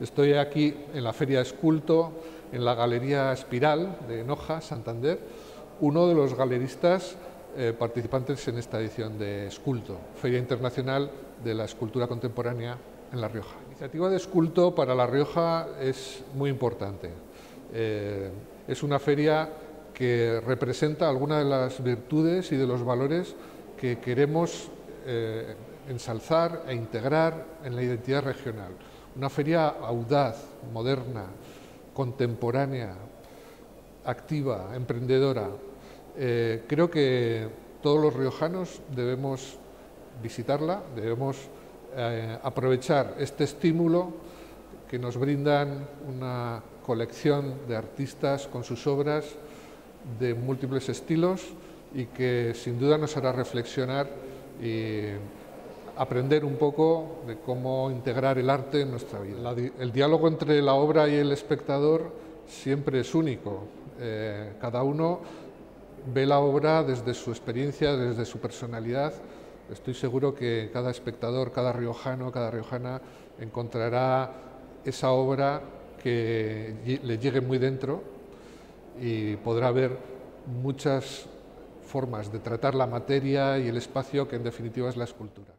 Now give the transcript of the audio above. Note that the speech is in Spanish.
Estoy aquí en la Feria Esculto, en la Galería Espiral de Noja, Santander, uno de los galeristas eh, participantes en esta edición de Esculto, Feria Internacional de la Escultura Contemporánea en La Rioja. La iniciativa de Esculto para La Rioja es muy importante. Eh, es una feria que representa algunas de las virtudes y de los valores que queremos eh, ensalzar e integrar en la identidad regional. Una feria audaz, moderna, contemporánea, activa, emprendedora. Eh, creo que todos los riojanos debemos visitarla, debemos eh, aprovechar este estímulo que nos brindan una colección de artistas con sus obras de múltiples estilos y que sin duda nos hará reflexionar y aprender un poco de cómo integrar el arte en nuestra vida. el diálogo entre la obra y el espectador siempre es único. Eh, cada uno ve la obra desde su experiencia, desde su personalidad. Estoy seguro que cada espectador, cada riojano, cada riojana encontrará esa obra que le llegue muy dentro y podrá ver muchas formas de tratar la materia y el espacio que en definitiva es la escultura.